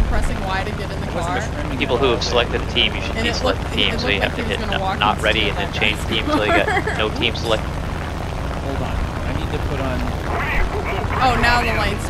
should- pressing Y to get in the car. People who have selected a team, you should And deselect looked- the team, so you have to hit not ready and then change team until you get no team selected. Hold on. I need to put on. Oh, now the light's